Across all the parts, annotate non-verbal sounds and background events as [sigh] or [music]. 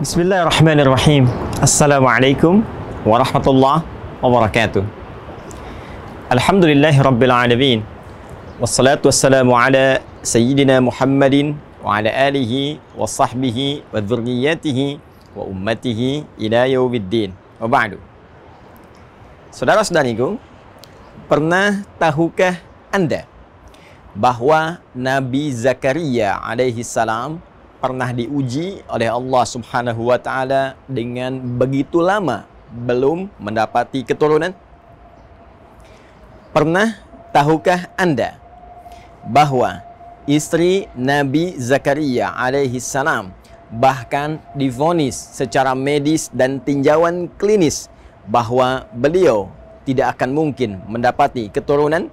Bismillahirrahmanirrahim. Assalamualaikum warahmatullahi wabarakatuh. Alhamdulillahi rabbil alamin. Wassalatu wassalamu ala sayyidina Muhammadin wa ala alihi wa sahbihi wa dhurriyyatihi wa ummatihi ila yaumiddin. Wa ba'du. Saudara-saudariku, pernah tahukah Anda bahwa Nabi Zakaria alaihi salam pernah diuji oleh Allah Subhanahu wa taala dengan begitu lama belum mendapati keturunan? Pernah tahukah Anda bahwa istri Nabi Zakaria alaihi salam bahkan divonis secara medis dan tinjauan klinis bahwa beliau tidak akan mungkin mendapati keturunan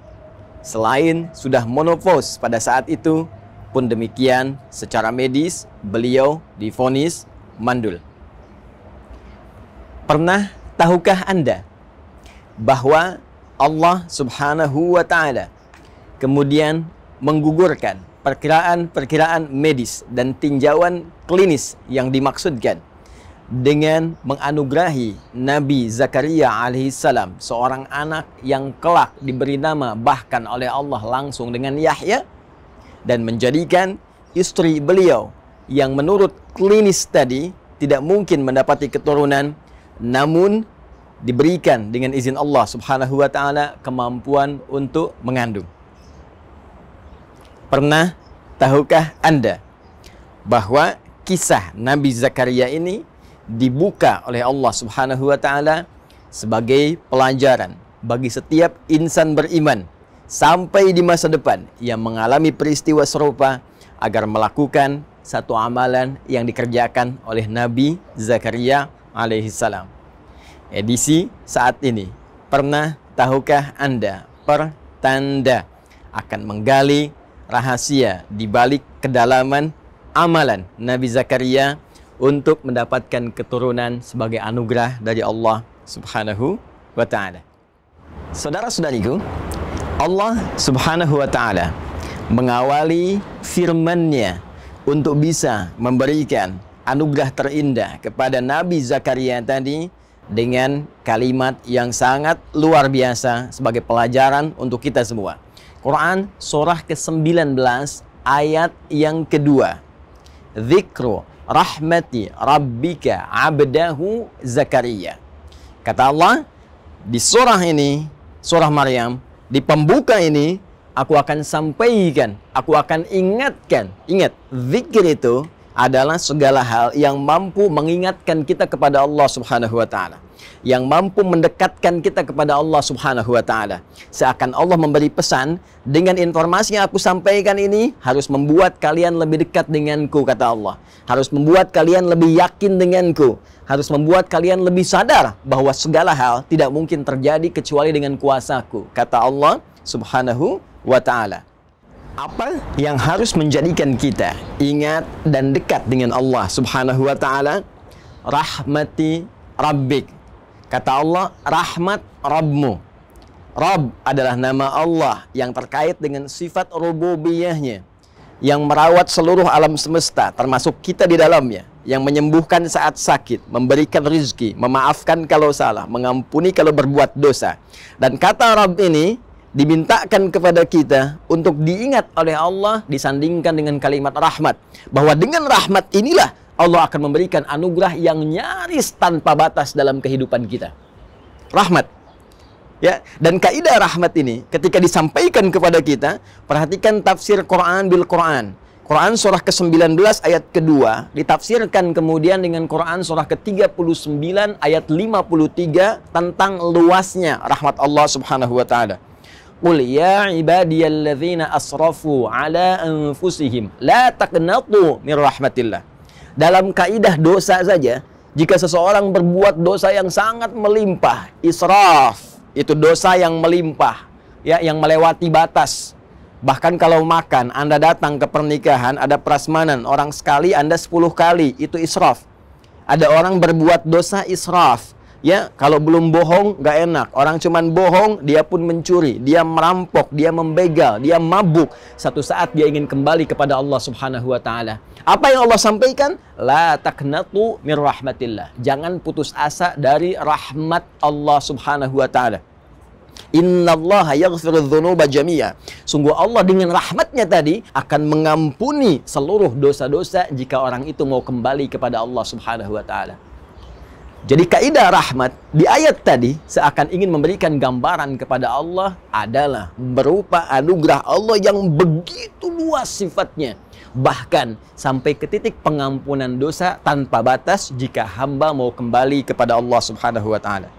selain sudah monopos pada saat itu pun demikian secara medis beliau divonis mandul. Pernah tahukah Anda bahwa Allah Subhanahu wa taala kemudian menggugurkan perkiraan-perkiraan medis dan tinjauan klinis yang dimaksudkan dengan menganugerahi Nabi Zakaria alaihissalam seorang anak yang kelak diberi nama bahkan oleh Allah langsung dengan Yahya dan menjadikan istri beliau yang menurut klinis tadi tidak mungkin mendapati keturunan namun diberikan dengan izin Allah Subhanahu wa taala kemampuan untuk mengandung. Pernah tahukah Anda bahwa kisah Nabi Zakaria ini dibuka oleh Allah Subhanahu wa taala sebagai pelajaran bagi setiap insan beriman sampai di masa depan yang mengalami peristiwa serupa agar melakukan satu amalan yang dikerjakan oleh Nabi Zakaria alaihi salam. Edisi saat ini, pernah tahukah Anda pertanda akan menggali rahasia di balik kedalaman amalan Nabi Zakaria untuk mendapatkan keturunan sebagai anugerah dari Allah Subhanahu wa taala. Saudara-saudariku, Allah Subhanahu wa taala mengawali firman-Nya untuk bisa memberikan anugerah terindah kepada Nabi Zakaria tadi dengan kalimat yang sangat luar biasa sebagai pelajaran untuk kita semua. Quran surah ke-19 ayat yang kedua. Zikru rahmati rabbika abdahu Zakaria. Kata Allah, di surah ini, surah Maryam, di pembuka ini, aku akan sampaikan, aku akan ingatkan. Ingat, zikir itu adalah segala hal yang mampu mengingatkan kita kepada Allah Subhanahu wa taala. Yang mampu mendekatkan kita kepada Allah Subhanahu wa taala. Seakan Allah memberi pesan dengan informasi yang aku sampaikan ini harus membuat kalian lebih dekat denganku kata Allah. Harus membuat kalian lebih yakin denganku. Harus membuat kalian lebih sadar bahwa segala hal tidak mungkin terjadi kecuali dengan kuasaku kata Allah Subhanahu wa taala apa yang harus menjadikan kita ingat dan dekat dengan Allah Subhanahu wa taala? Rahmati Rabbik. Kata Allah, rahmat Rabbmu. Rabb adalah nama Allah yang terkait dengan sifat rububiyahnya yang merawat seluruh alam semesta termasuk kita di dalamnya yang menyembuhkan saat sakit, memberikan rizki, memaafkan kalau salah, mengampuni kalau berbuat dosa. Dan kata Rabb ini dimintakan kepada kita untuk diingat oleh Allah disandingkan dengan kalimat rahmat bahwa dengan rahmat inilah Allah akan memberikan anugerah yang nyaris tanpa batas dalam kehidupan kita. Rahmat. Ya, dan kaidah rahmat ini ketika disampaikan kepada kita, perhatikan tafsir Quran bil Quran. Quran surah ke-19 ayat kedua ditafsirkan kemudian dengan Quran surah ke-39 ayat 53 tentang luasnya rahmat Allah Subhanahu wa taala. Qul ya ibadiyalladzina asrafu ala anfusihim la taqnatu min rahmatillah. Dalam kaidah dosa saja, jika seseorang berbuat dosa yang sangat melimpah, israf, itu dosa yang melimpah, ya yang melewati batas. Bahkan kalau makan, Anda datang ke pernikahan, ada prasmanan, orang sekali, Anda sepuluh kali, itu israf. Ada orang berbuat dosa israf, ya kalau belum bohong nggak enak. Orang cuman bohong, dia pun mencuri, dia merampok, dia membegal, dia mabuk. Satu saat dia ingin kembali kepada Allah Subhanahu wa taala. Apa yang Allah sampaikan? La taknatu mir rahmatillah. Jangan putus asa dari rahmat Allah Subhanahu wa taala. Dzunuba jami'a. Sungguh Allah dengan rahmatnya tadi akan mengampuni seluruh dosa-dosa jika orang itu mau kembali kepada Allah Subhanahu wa taala. Jadi kaidah rahmat di ayat tadi seakan ingin memberikan gambaran kepada Allah adalah berupa anugerah Allah yang begitu luas sifatnya. Bahkan sampai ke titik pengampunan dosa tanpa batas jika hamba mau kembali kepada Allah Subhanahu wa taala.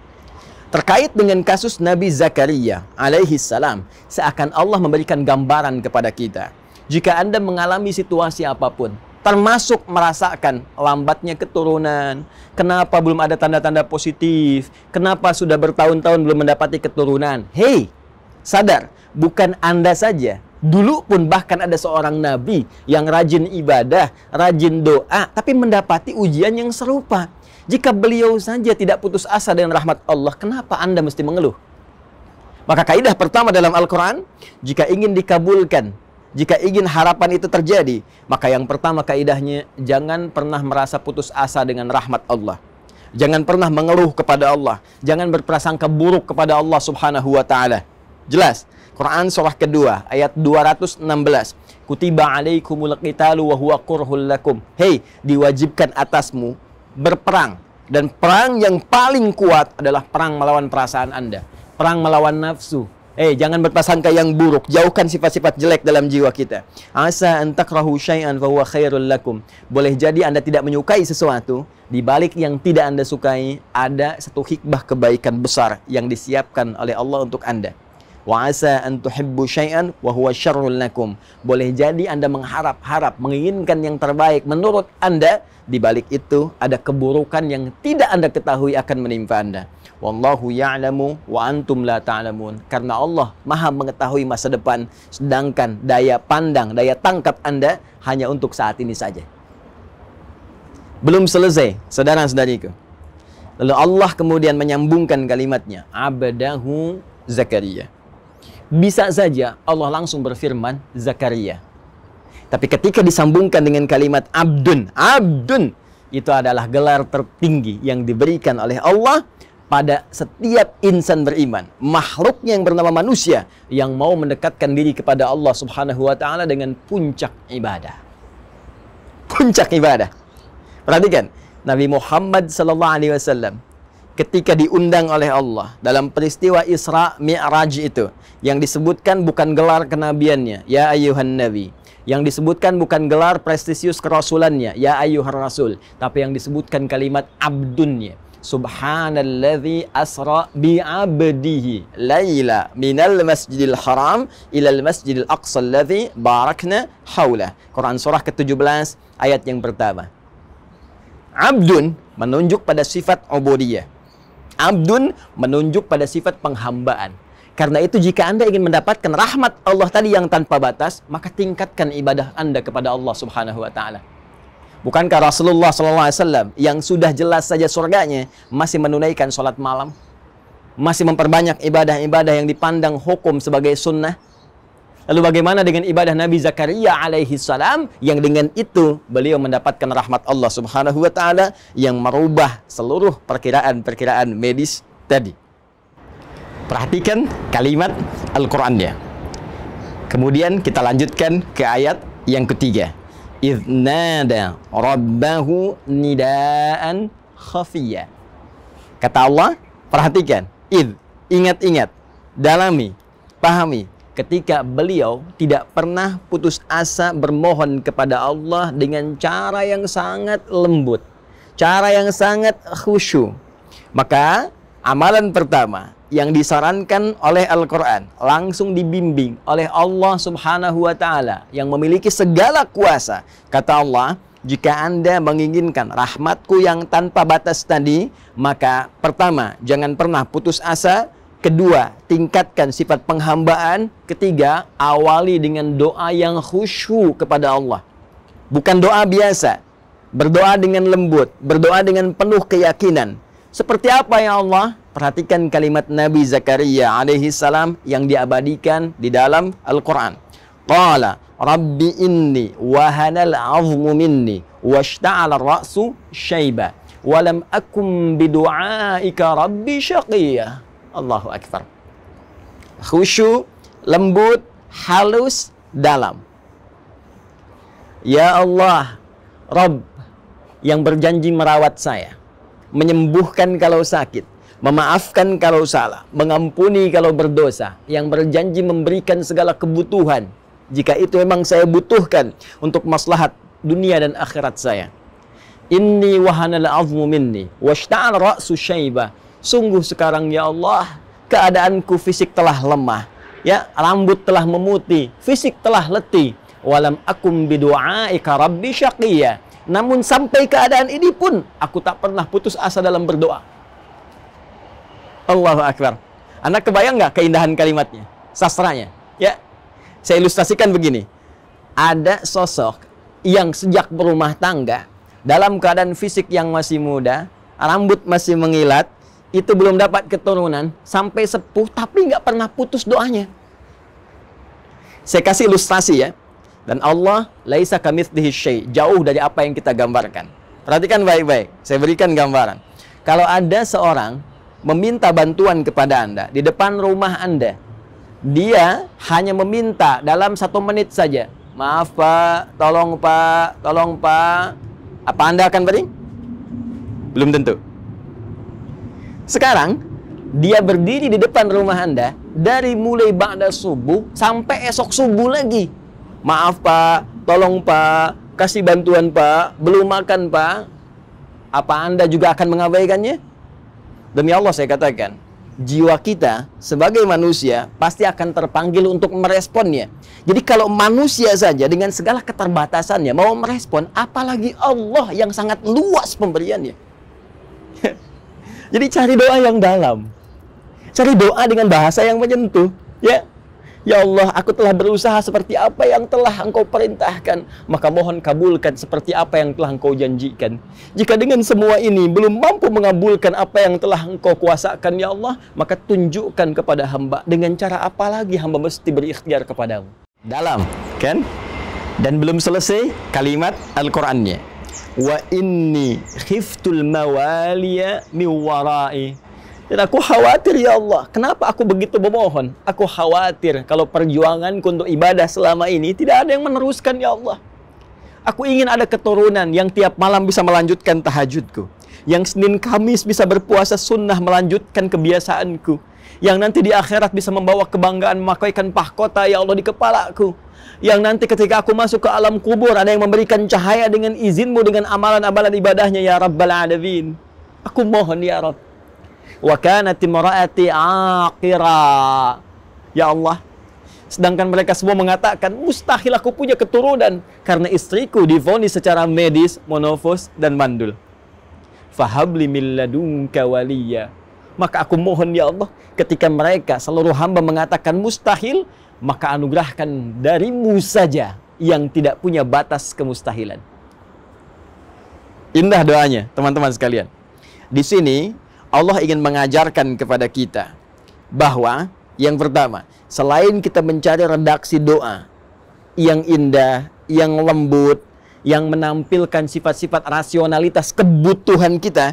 Terkait dengan kasus Nabi Zakaria alaihi salam, seakan Allah memberikan gambaran kepada kita. Jika Anda mengalami situasi apa pun, termasuk merasakan lambatnya keturunan, kenapa belum ada tanda-tanda positif, kenapa sudah bertahun-tahun belum mendapati keturunan. Hei, sadar, bukan Anda saja. Dulu pun bahkan ada seorang nabi yang rajin ibadah, rajin doa, tapi mendapati ujian yang serupa. Jika beliau saja tidak putus asa dengan rahmat Allah, kenapa Anda mesti mengeluh? Maka kaidah pertama dalam Al-Quran, jika ingin dikabulkan, jika ingin harapan itu terjadi, maka yang pertama kaidahnya, jangan pernah merasa putus asa dengan rahmat Allah. Jangan pernah mengeluh kepada Allah. Jangan berprasangka buruk kepada Allah subhanahu wa ta'ala. Jelas, Quran surah kedua, ayat 216. Kutiba alaikumul qitalu wa huwa kurhul lakum. Hei, diwajibkan atasmu berperang dan perang yang paling kuat adalah perang melawan perasaan Anda, perang melawan nafsu. Eh, jangan berprasangka yang buruk. Jauhkan sifat-sifat jelek dalam jiwa kita. Asa antakrahu syai'an fa huwa khairul lakum. Boleh jadi Anda tidak menyukai sesuatu, di balik yang tidak Anda sukai ada satu hikmah kebaikan besar yang disiapkan oleh Allah untuk Anda. Wa asa an tuhibbu syai'an wa syarrul lakum. Boleh jadi Anda mengharap-harap, menginginkan yang terbaik menurut Anda, di balik itu ada keburukan yang tidak Anda ketahui akan menimpa Anda. Wallahu ya'lamu wa antum la ta'lamun. Karena Allah Maha mengetahui masa depan, sedangkan daya pandang, daya tangkap Anda hanya untuk saat ini saja. Belum selesai, saudara-saudariku. Lalu Allah kemudian menyambungkan kalimatnya, abdahu Zakaria. Bisa saja Allah langsung berfirman Zakaria. Tapi ketika disambungkan dengan kalimat abdun, abdun itu adalah gelar tertinggi yang diberikan oleh Allah pada setiap insan beriman, makhluknya yang bernama manusia yang mau mendekatkan diri kepada Allah Subhanahu wa taala dengan puncak ibadah. Puncak ibadah. Perhatikan, Nabi Muhammad sallallahu alaihi wasallam ketika diundang oleh Allah dalam peristiwa Isra Mi'raj itu yang disebutkan bukan gelar kenabiannya, ya ayuhan nabi, yang disebutkan bukan gelar prestisius kerasulannya, ya ayyuhar rasul, tapi yang disebutkan kalimat abdunnya. Subhanalladzi asra bi abdihi laila minal masjidil haram ilal masjidil aqsa alladzi barakna haula. Quran surah ke-17 ayat yang pertama. Abdun menunjuk pada sifat ubudiyah. Abdun menunjuk pada sifat penghambaan. Karena itu jika Anda ingin mendapatkan rahmat Allah tadi yang tanpa batas, maka tingkatkan ibadah Anda kepada Allah Subhanahu wa taala. Bukankah Rasulullah SAW yang sudah jelas saja surganya masih menunaikan sholat malam? Masih memperbanyak ibadah-ibadah yang dipandang hukum sebagai sunnah? Lalu bagaimana dengan ibadah Nabi Zakaria alaihi salam yang dengan itu beliau mendapatkan rahmat Allah Subhanahu wa taala yang merubah seluruh perkiraan-perkiraan medis tadi. Perhatikan kalimat Al-Qur'annya. Kemudian kita lanjutkan ke ayat yang ketiga. Idnada rabbahu nidaan khafiyya. Kata Allah, perhatikan. Id, ingat-ingat, dalami, pahami. Ketika beliau tidak pernah putus asa bermohon kepada Allah dengan cara yang sangat lembut. Cara yang sangat khusyuk. Maka amalan pertama yang disarankan oleh Al-Quran langsung dibimbing oleh Allah Subhanahu wa Ta'ala yang memiliki segala kuasa. Kata Allah, jika Anda menginginkan rahmatku yang tanpa batas tadi, maka pertama, jangan pernah putus asa. Kedua, tingkatkan sifat penghambaan. Ketiga, awali dengan doa yang khusyuk kepada Allah. Bukan doa biasa. Berdoa dengan lembut, berdoa dengan penuh keyakinan Seperti apa ya Allah? Perhatikan kalimat Nabi Zakaria alaihi salam yang diabadikan di dalam Al-Quran. Qala Rabbi inni wahanal azmu minni washta'ala ra'su syaiba walam akum bidu'aika rabbi syaqiyah. Allahu Akbar. Khusyu, lembut, halus, dalam. Ya Allah, Rabb yang berjanji merawat saya menyembuhkan kalau sakit, memaafkan kalau salah, mengampuni kalau berdosa, yang berjanji memberikan segala kebutuhan jika itu memang saya butuhkan untuk maslahat dunia dan akhirat saya. Inni wahanal azmu minni washta'al ra'su syaiba. Sungguh sekarang ya Allah, keadaanku fisik telah lemah. Ya, rambut telah memutih, fisik telah letih. Walam akum bidu'aika rabbi syaqiyya namun sampai keadaan ini pun aku tak pernah putus asa dalam berdoa. Allahu Akbar. Anda kebayang nggak keindahan kalimatnya? Sastranya. Ya. Saya ilustrasikan begini. Ada sosok yang sejak berumah tangga dalam keadaan fisik yang masih muda, rambut masih mengilat, itu belum dapat keturunan sampai sepuh tapi nggak pernah putus doanya. Saya kasih ilustrasi ya. Dan Allah laisa kamitslihi syai, jauh dari apa yang kita gambarkan. Perhatikan baik-baik. Saya berikan gambaran. Kalau ada seorang meminta bantuan kepada Anda di depan rumah Anda, dia hanya meminta dalam satu menit saja. Maaf Pak, tolong Pak, tolong Pak. Apa Anda akan beri? Belum tentu. Sekarang, dia berdiri di depan rumah Anda dari mulai ba'da subuh sampai esok subuh lagi Maaf Pak, tolong Pak, kasih bantuan Pak, belum makan Pak. Apa Anda juga akan mengabaikannya? Demi Allah saya katakan, jiwa kita sebagai manusia pasti akan terpanggil untuk meresponnya. Jadi kalau manusia saja dengan segala keterbatasannya mau merespon, apalagi Allah yang sangat luas pemberiannya. [laughs] Jadi cari doa yang dalam. Cari doa dengan bahasa yang menyentuh, ya. Ya Allah, aku telah berusaha seperti apa yang telah engkau perintahkan. Maka mohon kabulkan seperti apa yang telah engkau janjikan. Jika dengan semua ini belum mampu mengabulkan apa yang telah engkau kuasakan, Ya Allah, maka tunjukkan kepada hamba dengan cara apa lagi hamba mesti berikhtiar kepadamu. Dalam, kan? Dan belum selesai kalimat Al-Qur'annya. Wa inni khiftul mawaliya mi warai dan aku khawatir ya Allah, kenapa aku begitu memohon? Aku khawatir kalau perjuanganku untuk ibadah selama ini tidak ada yang meneruskan ya Allah. Aku ingin ada keturunan yang tiap malam bisa melanjutkan tahajudku. Yang Senin Kamis bisa berpuasa sunnah melanjutkan kebiasaanku. Yang nanti di akhirat bisa membawa kebanggaan memakaikan pahkota ya Allah di kepalaku. Yang nanti ketika aku masuk ke alam kubur ada yang memberikan cahaya dengan izinmu dengan amalan-amalan ibadahnya ya Rabbal Alamin. Aku mohon ya Rabb wa kanat imraati aqira. Ya Allah, sedangkan mereka semua mengatakan mustahil aku punya keturunan karena istriku divonis secara medis monofos dan mandul. Fahabli min ladunka waliya. Maka aku mohon ya Allah, ketika mereka seluruh hamba mengatakan mustahil, maka anugerahkan darimu saja yang tidak punya batas kemustahilan. Indah doanya, teman-teman sekalian. Di sini Allah ingin mengajarkan kepada kita bahwa yang pertama, selain kita mencari redaksi doa yang indah, yang lembut, yang menampilkan sifat-sifat rasionalitas kebutuhan kita,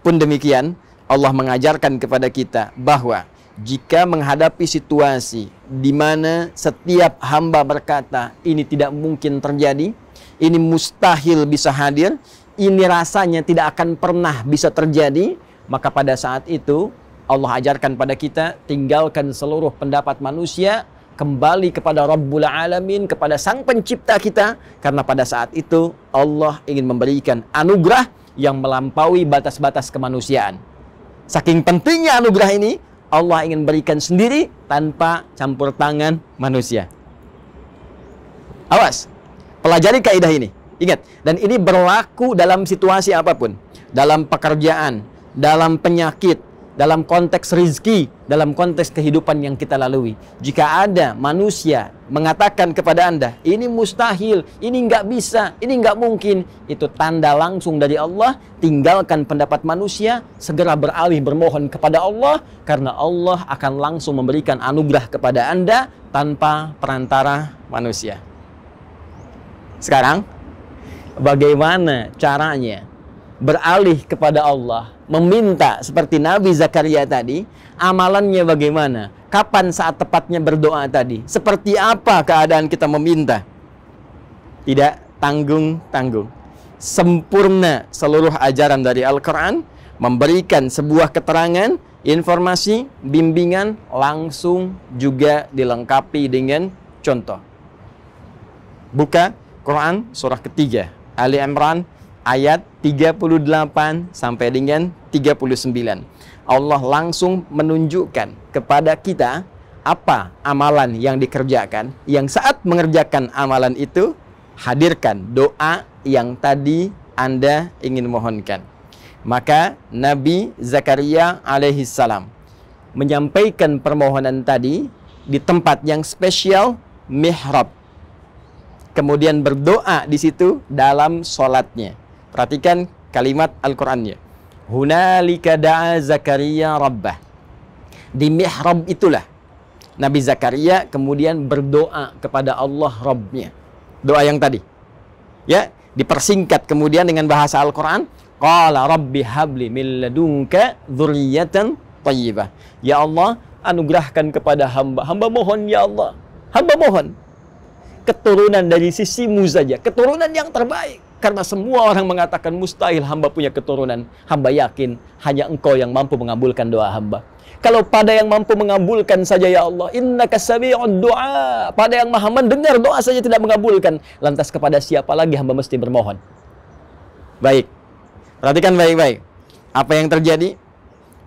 pun demikian Allah mengajarkan kepada kita bahwa jika menghadapi situasi di mana setiap hamba berkata ini tidak mungkin terjadi, ini mustahil bisa hadir, ini rasanya tidak akan pernah bisa terjadi, maka pada saat itu Allah ajarkan pada kita tinggalkan seluruh pendapat manusia kembali kepada Rabbul Alamin kepada Sang Pencipta kita karena pada saat itu Allah ingin memberikan anugerah yang melampaui batas-batas kemanusiaan. Saking pentingnya anugerah ini, Allah ingin berikan sendiri tanpa campur tangan manusia. Awas, pelajari kaidah ini. Ingat, dan ini berlaku dalam situasi apa pun. Dalam pekerjaan, dalam penyakit, dalam konteks rizki, dalam konteks kehidupan yang kita lalui. Jika ada manusia mengatakan kepada Anda, ini mustahil, ini nggak bisa, ini nggak mungkin, itu tanda langsung dari Allah, tinggalkan pendapat manusia, segera beralih bermohon kepada Allah, karena Allah akan langsung memberikan anugerah kepada Anda tanpa perantara manusia. Sekarang, bagaimana caranya beralih kepada Allah meminta seperti Nabi Zakaria tadi, amalannya bagaimana? Kapan saat tepatnya berdoa tadi? Seperti apa keadaan kita meminta? Tidak tanggung-tanggung. Sempurna seluruh ajaran dari Al-Quran, memberikan sebuah keterangan, informasi, bimbingan, langsung juga dilengkapi dengan contoh. Buka Quran surah ketiga, Ali Imran ayat 38 sampai dengan 39. Allah langsung menunjukkan kepada kita apa amalan yang dikerjakan. Yang saat mengerjakan amalan itu, hadirkan doa yang tadi Anda ingin mohonkan. Maka Nabi Zakaria alaihi salam menyampaikan permohonan tadi di tempat yang spesial mihrab. Kemudian berdoa di situ dalam solatnya. Perhatikan kalimat Al-Qur'annya. Hunalika da'a Zakaria rabbah. Di mihrab itulah Nabi Zakaria kemudian berdoa kepada Allah Rabbnya. Doa yang tadi. Ya, dipersingkat kemudian dengan bahasa Al-Qur'an, qala rabbi habli min ladunka dzurriyyatan thayyibah. Ya Allah, anugerahkan kepada hamba. Hamba mohon ya Allah. Hamba mohon keturunan dari sisimu saja, keturunan yang terbaik. Karena semua orang mengatakan mustahil hamba punya keturunan. Hamba yakin hanya engkau yang mampu mengabulkan doa hamba. Kalau pada yang mampu mengabulkan saja ya Allah, inna sami'ud doa. Pada yang maha mendengar doa saja tidak mengabulkan. Lantas kepada siapa lagi hamba mesti bermohon? Baik. Perhatikan baik-baik. Apa yang terjadi?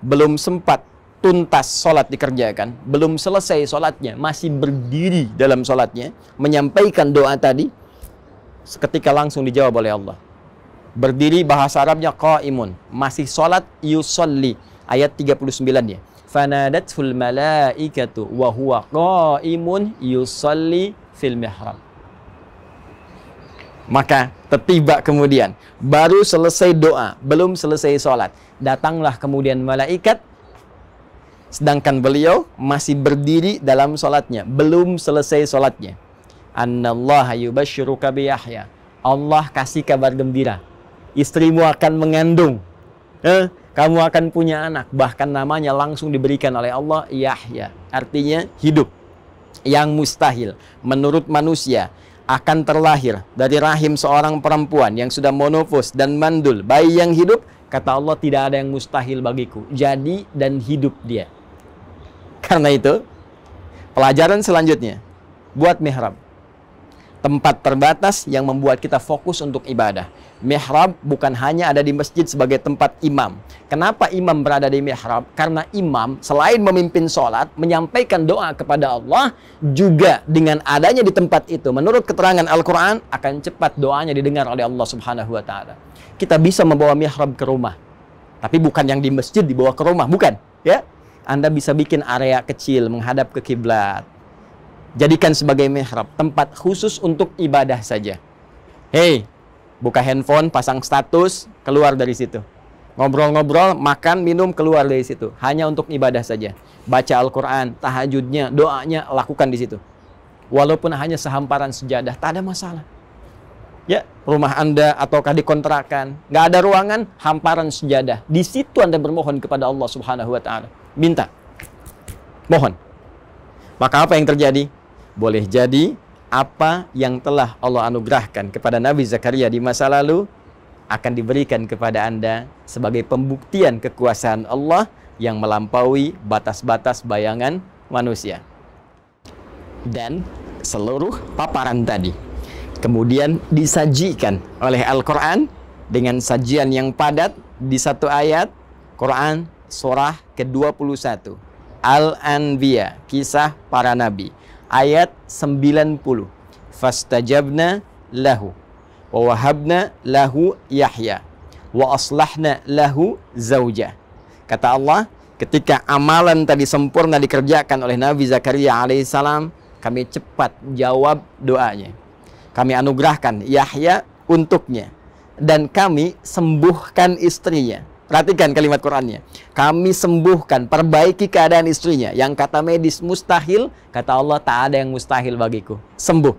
Belum sempat tuntas sholat dikerjakan, belum selesai sholatnya, masih berdiri dalam sholatnya, menyampaikan doa tadi, seketika langsung dijawab oleh Allah. Berdiri bahasa Arabnya qaimun, masih salat yusolli ayat 39-nya. Fanadatul malaikatu wa huwa qaimun yusolli fil mihrab. Maka tertiba kemudian baru selesai doa, belum selesai sholat. Datanglah kemudian malaikat sedangkan beliau masih berdiri dalam sholatnya, belum selesai sholatnya annallaha yubashshiruka bi Yahya. Allah kasih kabar gembira. Istrimu akan mengandung. Eh, kamu akan punya anak. Bahkan namanya langsung diberikan oleh Allah Yahya. Artinya hidup. Yang mustahil menurut manusia akan terlahir dari rahim seorang perempuan yang sudah monofos dan mandul. Bayi yang hidup, kata Allah tidak ada yang mustahil bagiku. Jadi dan hidup dia. Karena itu, pelajaran selanjutnya buat mihrab tempat terbatas yang membuat kita fokus untuk ibadah. Mihrab bukan hanya ada di masjid sebagai tempat imam. Kenapa imam berada di mihrab? Karena imam selain memimpin sholat, menyampaikan doa kepada Allah, juga dengan adanya di tempat itu, menurut keterangan Al-Quran, akan cepat doanya didengar oleh Allah Subhanahu Wa Taala. Kita bisa membawa mihrab ke rumah, tapi bukan yang di masjid dibawa ke rumah, bukan? Ya, Anda bisa bikin area kecil menghadap ke kiblat Jadikan sebagai mihrab, tempat khusus untuk ibadah saja. Hei, buka handphone, pasang status, keluar dari situ. Ngobrol-ngobrol, makan, minum, keluar dari situ. Hanya untuk ibadah saja. Baca Al-Quran, tahajudnya, doanya, lakukan di situ. Walaupun hanya sehamparan sejadah, tak ada masalah. Ya, rumah Anda ataukah dikontrakan, nggak ada ruangan, hamparan sejadah. Di situ Anda bermohon kepada Allah Subhanahu wa taala. Minta. Mohon. Maka apa yang terjadi? Boleh jadi apa yang telah Allah anugerahkan kepada Nabi Zakaria di masa lalu akan diberikan kepada Anda sebagai pembuktian kekuasaan Allah yang melampaui batas-batas bayangan manusia. Dan seluruh paparan tadi kemudian disajikan oleh Al-Quran dengan sajian yang padat di satu ayat Quran surah ke-21 Al-Anbiya kisah para nabi ayat 90. Fastajabna lahu wa wahabna lahu Yahya wa aslahna lahu zauja. Kata Allah, ketika amalan tadi sempurna dikerjakan oleh Nabi Zakaria alaihissalam, kami cepat jawab doanya. Kami anugerahkan Yahya untuknya dan kami sembuhkan istrinya. Perhatikan kalimat Qurannya. Kami sembuhkan, perbaiki keadaan istrinya. Yang kata medis mustahil, kata Allah tak ada yang mustahil bagiku. Sembuh.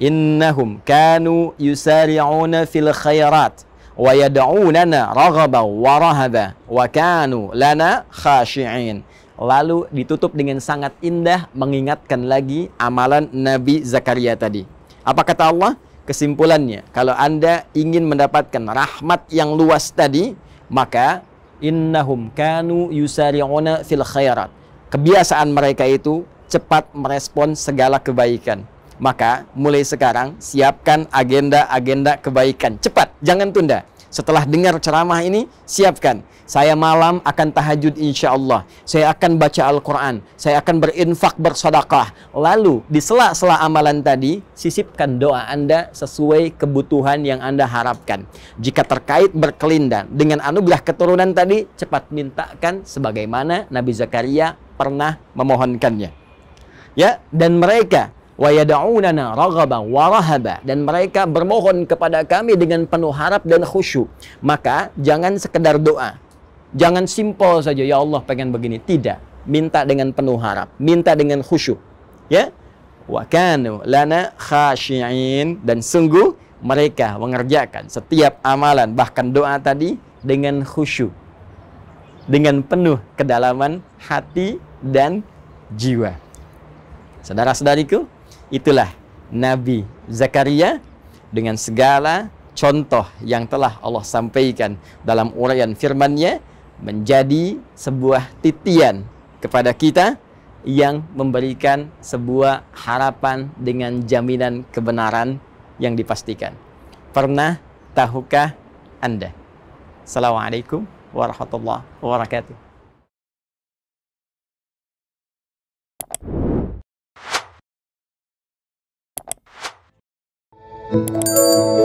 Innahum kanu yusari'una fil khairat wa yad'unana raghaba wa rahaba wa kanu lana khashi'in. Lalu ditutup dengan sangat indah mengingatkan lagi amalan Nabi Zakaria tadi. Apa kata Allah? Kesimpulannya, kalau Anda ingin mendapatkan rahmat yang luas tadi, maka innahum kanu yusari'una fil khairat. Kebiasaan mereka itu cepat merespon segala kebaikan. Maka mulai sekarang siapkan agenda-agenda kebaikan. Cepat, jangan tunda. Setelah dengar ceramah ini, siapkan saya malam akan tahajud insya Allah. Saya akan baca Al-Quran. Saya akan berinfak bersedekah. Lalu di sela-sela amalan tadi, sisipkan doa Anda sesuai kebutuhan yang Anda harapkan. Jika terkait berkelindan dengan anugerah keturunan tadi, cepat mintakan sebagaimana Nabi Zakaria pernah memohonkannya. Ya, dan mereka wa rahaba dan mereka bermohon kepada kami dengan penuh harap dan khusyuk. Maka jangan sekedar doa, Jangan simpel saja, ya Allah pengen begini. Tidak. Minta dengan penuh harap. Minta dengan khusyuk. Ya. Wa kanu lana khashi'in. Dan sungguh mereka mengerjakan setiap amalan, bahkan doa tadi dengan khusyuk. Dengan penuh kedalaman hati dan jiwa. Saudara-saudariku, itulah Nabi Zakaria dengan segala contoh yang telah Allah sampaikan dalam uraian firman-Nya menjadi sebuah titian kepada kita yang memberikan sebuah harapan dengan jaminan kebenaran yang dipastikan. Pernah tahukah Anda? Assalamualaikum warahmatullahi wabarakatuh. Música